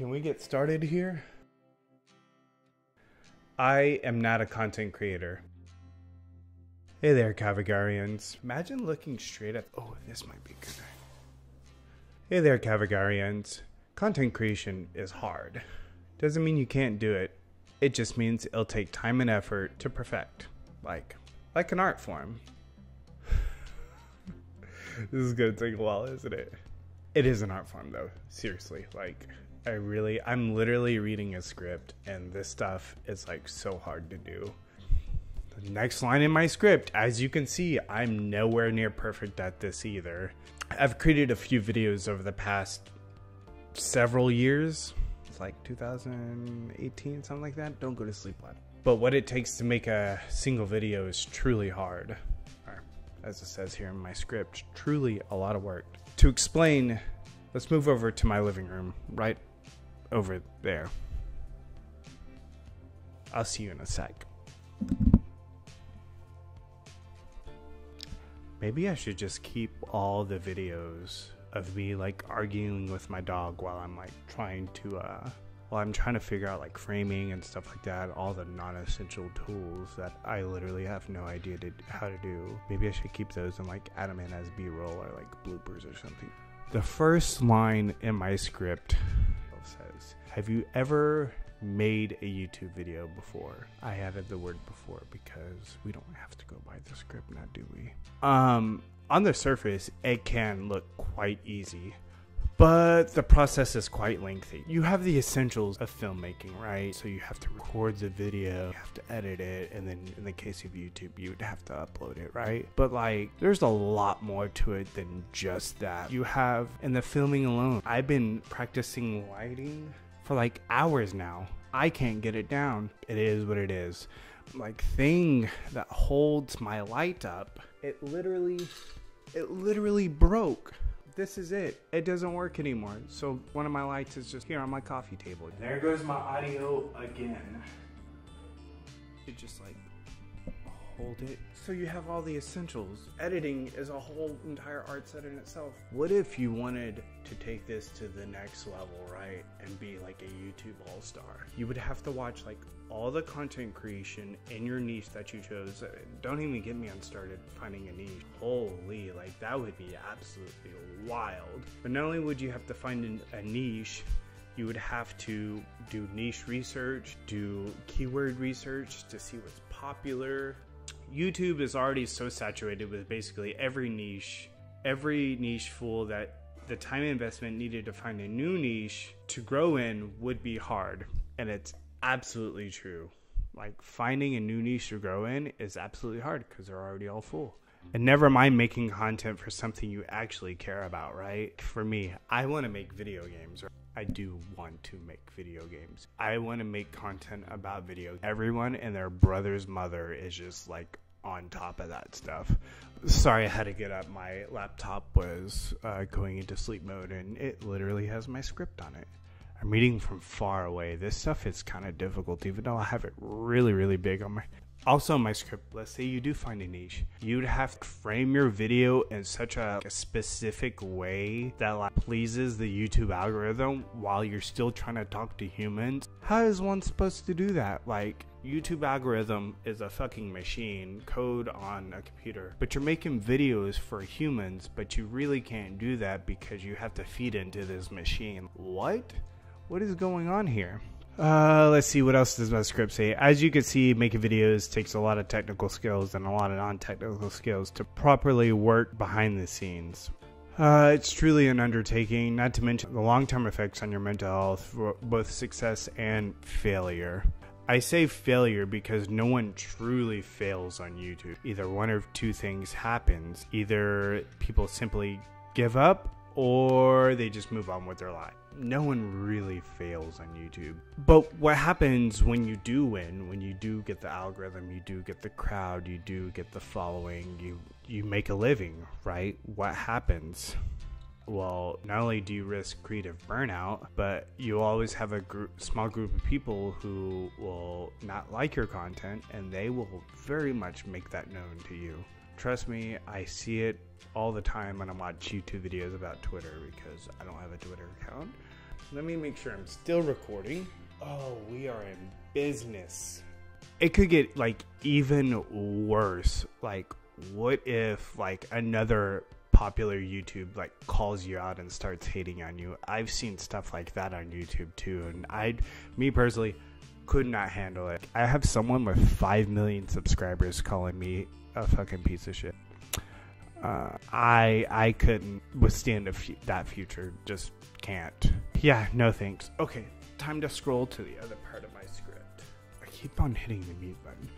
Can we get started here? I am not a content creator. Hey there, Cavagarians. Imagine looking straight at. Oh, this might be good. Hey there, Cavagarians. Content creation is hard. Doesn't mean you can't do it. It just means it'll take time and effort to perfect. Like, like an art form. this is gonna take a while, isn't it? It is an art form, though. Seriously, like, I really, I'm literally reading a script, and this stuff is like so hard to do. The next line in my script, as you can see, I'm nowhere near perfect at this either. I've created a few videos over the past several years. It's like 2018, something like that. Don't go to sleep, lad. But what it takes to make a single video is truly hard. Or, as it says here in my script, truly a lot of work. To explain, let's move over to my living room, right over there. I'll see you in a sec. Maybe I should just keep all the videos of me like arguing with my dog while I'm like trying to uh while I'm trying to figure out like framing and stuff like that, all the non-essential tools that I literally have no idea to, how to do. Maybe I should keep those and like add them in as B-roll or like bloopers or something. The first line in my script says, Have you ever made a YouTube video before? I added the word before because we don't have to go by the script now, do we? Um, on the surface, it can look quite easy. But the process is quite lengthy. You have the essentials of filmmaking, right? So you have to record the video, you have to edit it, and then in the case of YouTube, you would have to upload it, right? But like, there's a lot more to it than just that. You have, in the filming alone, I've been practicing lighting for like hours now. I can't get it down. It is what it is. Like, thing that holds my light up, it literally, it literally broke this is it. It doesn't work anymore. So one of my lights is just here on my coffee table. There goes my audio again. It just like hold it. So you have all the essentials. Editing is a whole entire art set in itself. What if you wanted to take this to the next level, right? And be like a YouTube all-star. You would have to watch like all the content creation in your niche that you chose. Don't even get me on started finding a niche. Holy, like that would be absolutely wild. But not only would you have to find a niche, you would have to do niche research, do keyword research to see what's popular, YouTube is already so saturated with basically every niche, every niche fool that the time investment needed to find a new niche to grow in would be hard. And it's absolutely true. Like finding a new niche to grow in is absolutely hard because they're already all full. And never mind making content for something you actually care about, right? For me, I want to make video games. I do want to make video games. I want to make content about video. Everyone and their brother's mother is just like on top of that stuff. Sorry, I had to get up. My laptop was uh, going into sleep mode and it literally has my script on it. I'm reading from far away. This stuff is kind of difficult, even though I have it really, really big on my also, my script, let's say you do find a niche, you'd have to frame your video in such a, a, specific way that like pleases the YouTube algorithm while you're still trying to talk to humans. How is one supposed to do that? Like, YouTube algorithm is a fucking machine, code on a computer. But you're making videos for humans, but you really can't do that because you have to feed into this machine. What? What is going on here? Uh, let's see what else does my script say. As you can see, making videos takes a lot of technical skills and a lot of non-technical skills to properly work behind the scenes. Uh, it's truly an undertaking, not to mention the long-term effects on your mental health both success and failure. I say failure because no one truly fails on YouTube. Either one of two things happens. Either people simply give up or they just move on with their life no one really fails on YouTube. But what happens when you do win, when you do get the algorithm, you do get the crowd, you do get the following, you you make a living, right? What happens? Well, not only do you risk creative burnout, but you always have a small group of people who will not like your content and they will very much make that known to you. Trust me, I see it all the time when I watch YouTube videos about Twitter because I don't have a Twitter account. Let me make sure I'm still recording. Oh, we are in business. It could get like even worse. Like, what if like another popular YouTube like calls you out and starts hating on you? I've seen stuff like that on YouTube too, and I, me personally, could not handle it. I have someone with five million subscribers calling me a fucking piece of shit. Uh, I I couldn't withstand that future. Just can't. Yeah, no thanks. Okay, time to scroll to the other part of my script. I keep on hitting the mute button.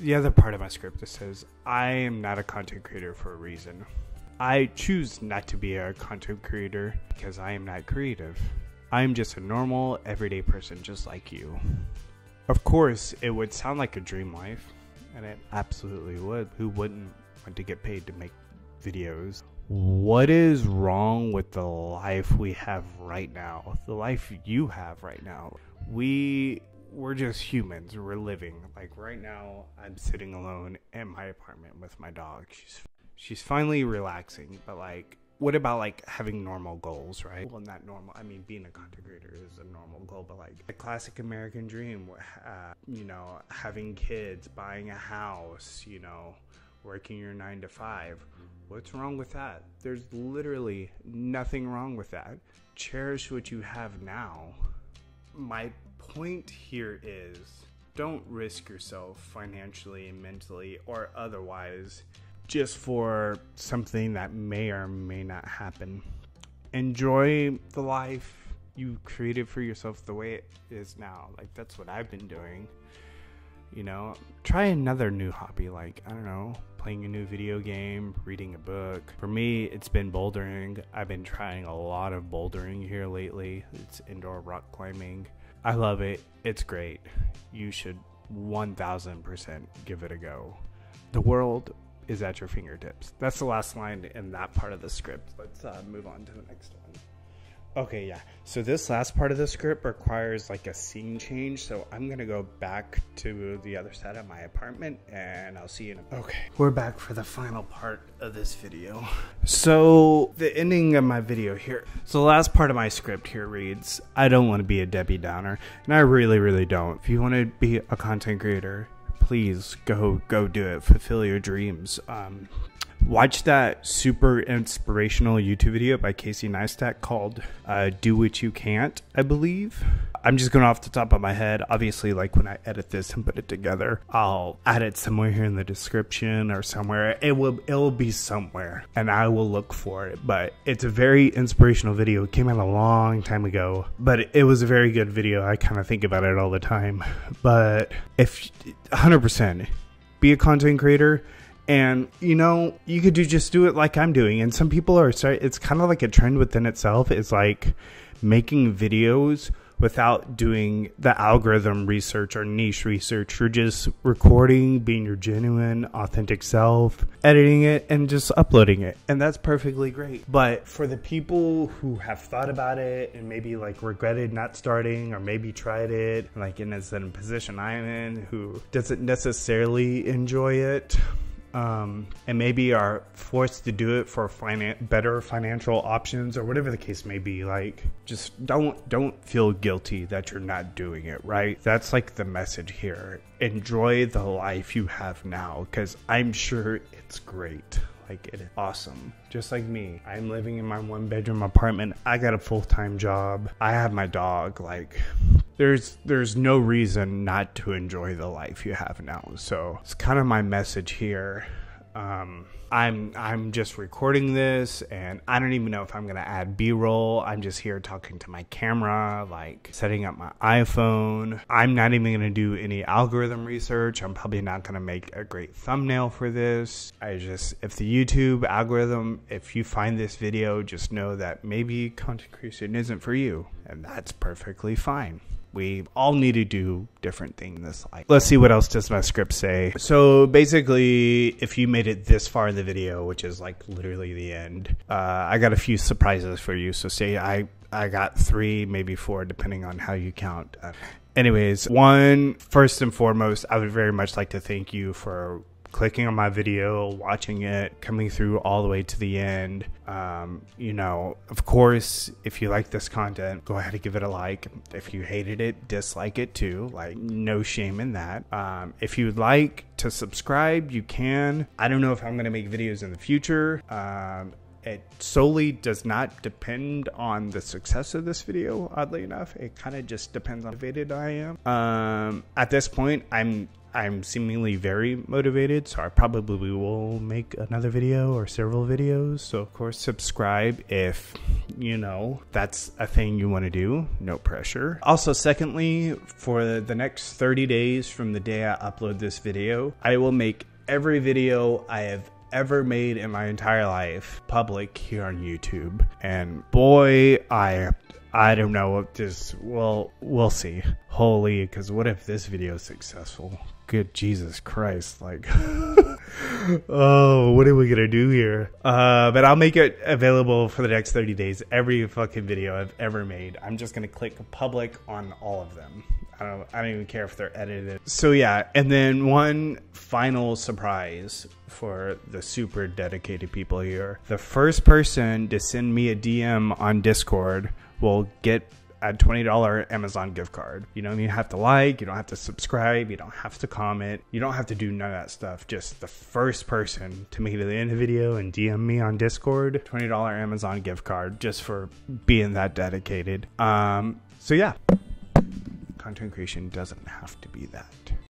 The other part of my script that says I am not a content creator for a reason. I choose not to be a content creator because I am not creative. I am just a normal, everyday person just like you. Of course, it would sound like a dream life, and it absolutely would. Who wouldn't want to get paid to make videos. What is wrong with the life we have right now? The life you have right now. We we're just humans. We're living. Like right now, I'm sitting alone in my apartment with my dog. She's she's finally relaxing, but like what about like having normal goals, right? Well, not normal. I mean, being a content creator is a normal goal, but like a classic American dream, uh, you know, having kids, buying a house, you know, working your nine to five. What's wrong with that? There's literally nothing wrong with that. Cherish what you have now. My point here is don't risk yourself financially, mentally, or otherwise just for something that may or may not happen. Enjoy the life you created for yourself the way it is now. Like, that's what I've been doing. You know, try another new hobby, like, I don't know, playing a new video game, reading a book. For me, it's been bouldering. I've been trying a lot of bouldering here lately. It's indoor rock climbing. I love it. It's great. You should 1000% give it a go. The world is at your fingertips. That's the last line in that part of the script. Let's uh, move on to the next one. Okay, yeah. So this last part of the script requires like a scene change. So I'm gonna go back to the other side of my apartment and I'll see you in a Okay, we're back for the final part of this video. So the ending of my video here. So the last part of my script here reads, I don't want to be a Debbie Downer. And I really, really don't. If you want to be a content creator, please go go do it. Fulfill your dreams. Um, Watch that super inspirational YouTube video by Casey Neistat called uh, Do What You Can't, I believe. I'm just going off the top of my head. Obviously, like when I edit this and put it together, I'll add it somewhere here in the description or somewhere. It will it will be somewhere and I will look for it. But it's a very inspirational video. It came out a long time ago, but it was a very good video. I kind of think about it all the time. But if 100% be a content creator and you know you could do just do it like i'm doing. And some people are sorry it's kind of like a trend within itself it's like making videos without doing the algorithm research or niche research. You're just recording being your genuine authentic self editing it and just uploading it. And that's perfectly great. But for the people who have thought about it and maybe like regretted not starting or maybe tried it like in a certain position i'm in who doesn't necessarily enjoy it um, and maybe are forced to do it for finan- better financial options or whatever the case may be like just don't don't feel guilty that you're not doing it right? That's like the message here. Enjoy the life you have now because i'm sure it's great like it is awesome just like me i'm living in my one bedroom apartment i got a full-time job i have my dog like there's there's no reason not to enjoy the life you have now. So it's kind of my message here. Um, I'm I'm just recording this, and I don't even know if I'm gonna add B-roll. I'm just here talking to my camera, like setting up my iPhone. I'm not even gonna do any algorithm research. I'm probably not gonna make a great thumbnail for this. I just if the YouTube algorithm, if you find this video, just know that maybe content creation isn't for you, and that's perfectly fine we all need to do different things in this life. Let's see what else does my script say. So basically, if you made it this far in the video, which is like literally the end, uh, I got a few surprises for you. So say I I got three, maybe four, depending on how you count. Uh, anyways, one first and foremost, I would very much like to thank you for clicking on my video, watching it, coming through all the way to the end. Um, you know, of course, if you like this content, go ahead and give it a like. If you hated it, dislike it too. Like, no shame in that. Um, if you'd like to subscribe, you can. I don't know if I'm going to make videos in the future. Um, it solely does not depend on the success of this video oddly enough it kind of just depends on how motivated i am um, at this point i'm i'm seemingly very motivated so i probably will make another video or several videos so of course subscribe if you know that's a thing you want to do no pressure also secondly for the next 30 days from the day i upload this video i will make every video i have ever made in my entire life public here on YouTube. And boy, I I don't know this well we'll see. Holy cuz what if this video is successful? Good Jesus Christ, like Oh, what are we gonna do here? Uh, but I'll make it available for the next 30 days. Every fucking video I've ever made. I'm just gonna click public on all of them. I don't I don't even care if they're edited. So yeah, and then one final surprise for the super dedicated people here. The first person to send me a DM on Discord will get a $20 Amazon gift card. You don't even have to like, you don't have to subscribe, you don't have to comment, you don't have to do none of that stuff. Just the first person to make it to the end of the video and DM me on Discord, $20 Amazon gift card just for being that dedicated. Um, so yeah content creation doesn't have to be that.